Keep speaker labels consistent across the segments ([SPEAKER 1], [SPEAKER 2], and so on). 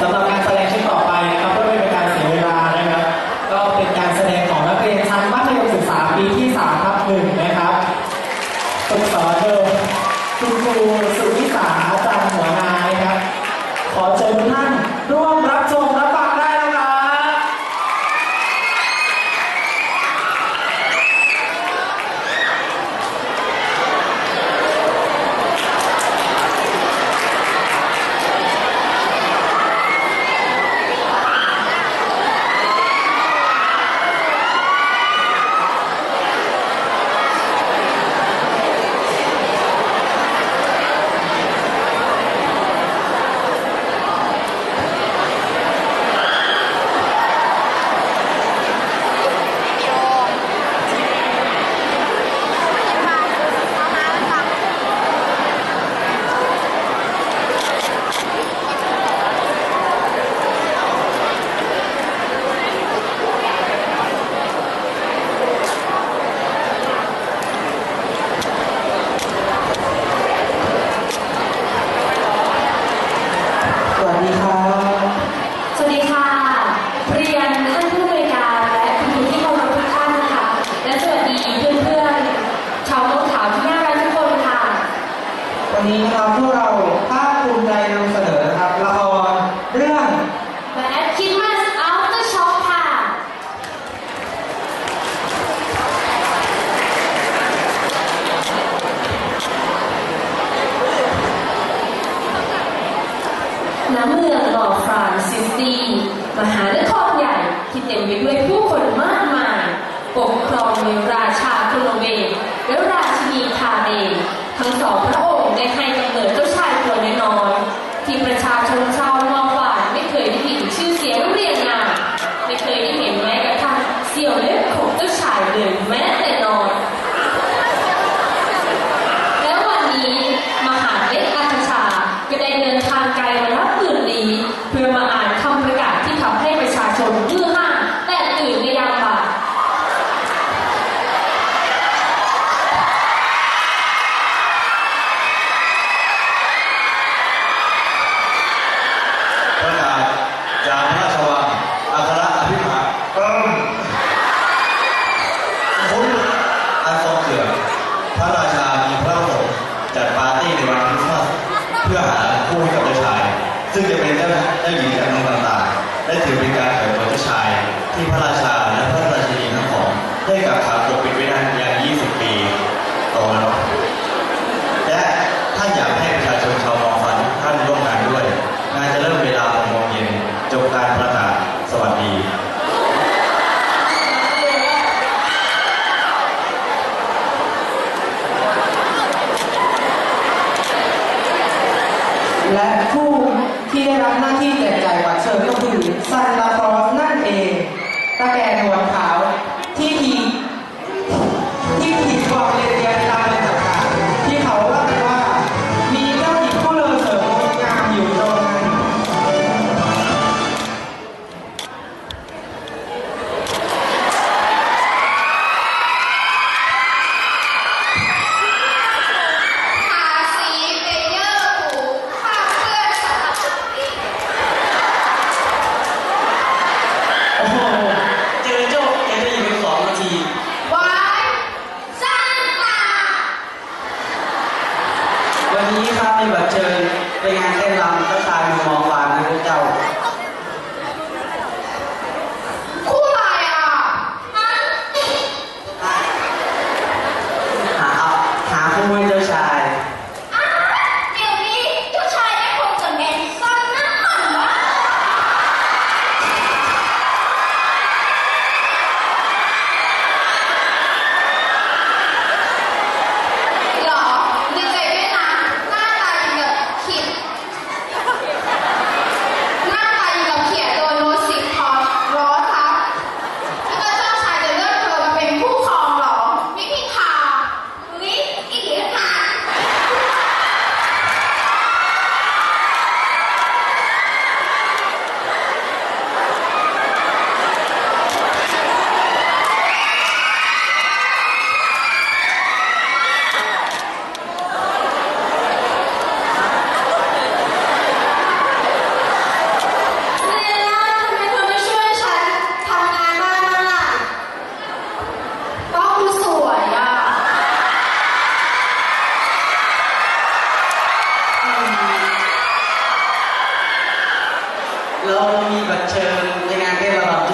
[SPEAKER 1] สำหรับการแสดงชุดต่อไปนะครับเพื่อไม่เป็นการเสียเวลานะครับ ก็เป็นการแสดงของนักเรียนชั้นมัธยมศึกษาปีที่3ทับ1าชนชา
[SPEAKER 2] วเม
[SPEAKER 1] อง
[SPEAKER 2] ฝ่ายไม่เคยได้ยินชื่อเสียงเรียงนาไม่เคยได้เห็นแม้กระทั่งเสี้ยวเล็บของเจ้าชายเดินแม้
[SPEAKER 3] พระราชามีพระสงฆ์จัดปาร์ตี้ในวันคริสต์มาสเพื่อหาคู่ให้กับเจ้าชาย ซึ่งจะเป็นเจ้าเจ้าหญิงจากเมืองต่างๆและถือเป็นการเผยผลเจ้าชาย ที่พระราชาและพระราชินีทั้งสองได้กับ
[SPEAKER 1] เขา ตะแก่หนวดขาว
[SPEAKER 4] they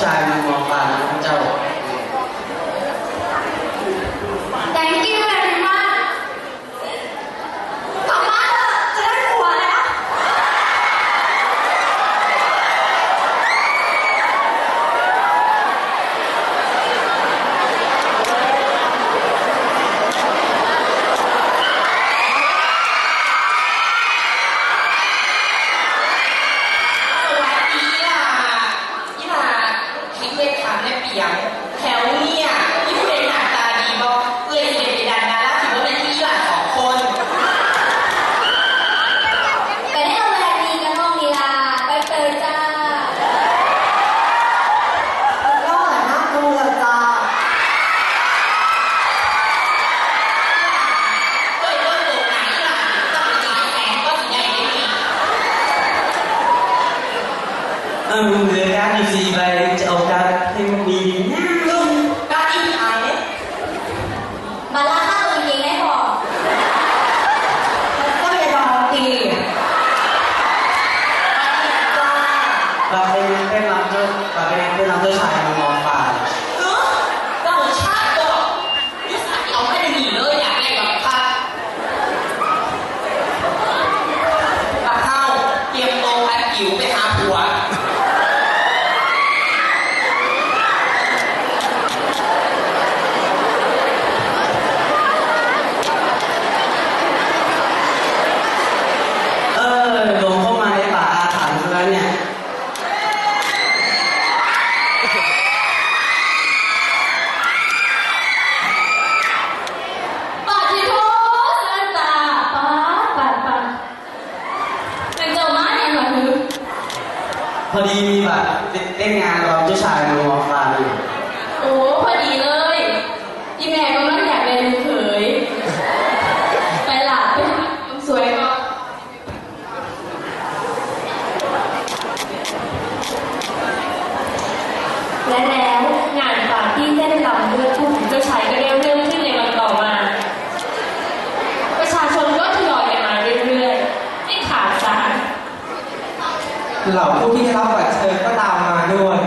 [SPEAKER 4] child you are. พอดี
[SPEAKER 2] มีแบ
[SPEAKER 5] บเล่
[SPEAKER 6] นงานเราเจ้า
[SPEAKER 2] ชายมอฟา
[SPEAKER 6] นอยู่ โอ้
[SPEAKER 2] พ
[SPEAKER 6] อ
[SPEAKER 2] ดีเล
[SPEAKER 6] ย อีแม่ก็ไม่อยากเป็นลูเขย เห
[SPEAKER 1] ล่าผู้ที่ได้รับบาด
[SPEAKER 6] เจ็
[SPEAKER 2] บก็
[SPEAKER 5] ตา
[SPEAKER 4] มมา
[SPEAKER 5] ด้วย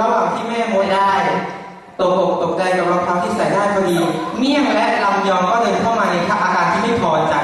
[SPEAKER 4] ระห
[SPEAKER 1] ว่างที่แม่มดได้ตกอกตกใจกับรองเท้าที่ใส่ได้พอดี เมี่ยงและลำยองก็เดินเข้ามาในอาการที่ไม่พอใจ